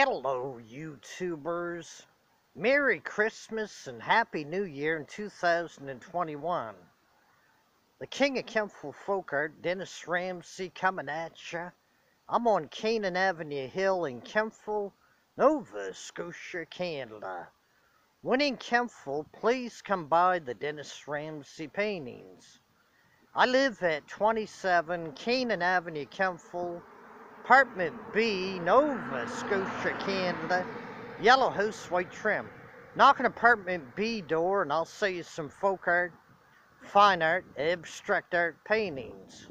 Hello, YouTubers. Merry Christmas and Happy New Year in 2021. The King of Kentville Folk Art, Dennis Ramsay, coming at ya. I'm on Canaan Avenue Hill in Kentville, Nova Scotia, Canada. When in Kentville, please come by the Dennis Ramsay paintings. I live at 27 Canaan Avenue, Kentville, Apartment B, Nova Scotia, Canada. Yellow house, white trim. Knock on apartment B door and I'll sell you some folk art, fine art, abstract art paintings.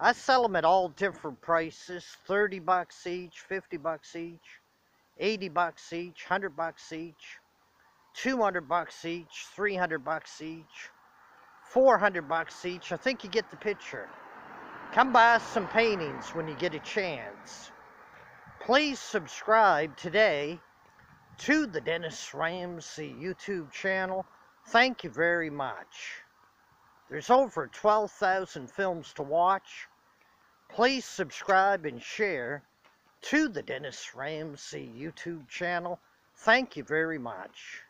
I sell them at all different prices, 30 bucks each, 50 bucks each, 80 bucks each, 100 bucks each, 200 bucks each, 300 bucks each, 400 bucks each. I think you get the picture. Come buy some paintings when you get a chance. Please subscribe today to the Dennis Ramsay YouTube channel. Thank you very much. There's over 12,000 films to watch. Please subscribe and share to the Dennis Ramsay YouTube channel. Thank you very much.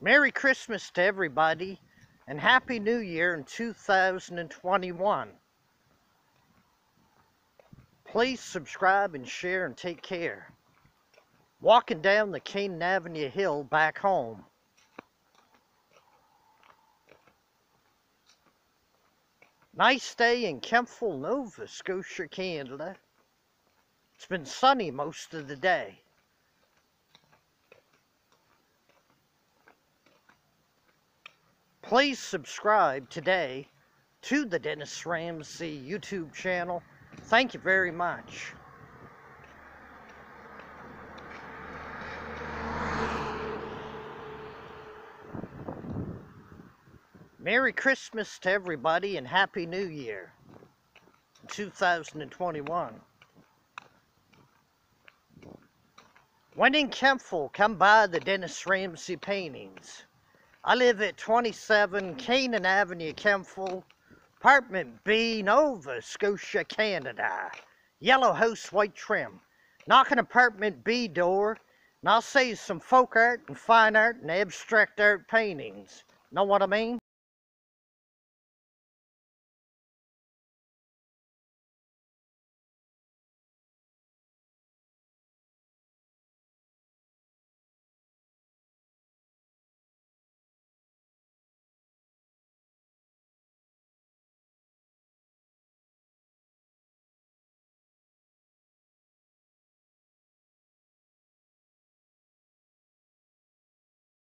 Merry Christmas to everybody and Happy New Year in 2021. Please subscribe and share and take care. Walking down the Canaan Avenue Hill back home. Nice day in Kentville, Nova Scotia, Canada. It's been sunny most of the day. Please subscribe today to the Dennis Ramsay YouTube channel Thank you very much. Merry Christmas to everybody and Happy New Year 2021. When in Kentville, come by the Dennis Ramsay paintings. I live at 27 Canaan Avenue, Kentville. Apartment B, Nova Scotia, Canada. Yellow house, white trim. Knock on apartment B door, and I'll see some folk art and fine art and abstract art paintings. Know what I mean?